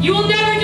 You will never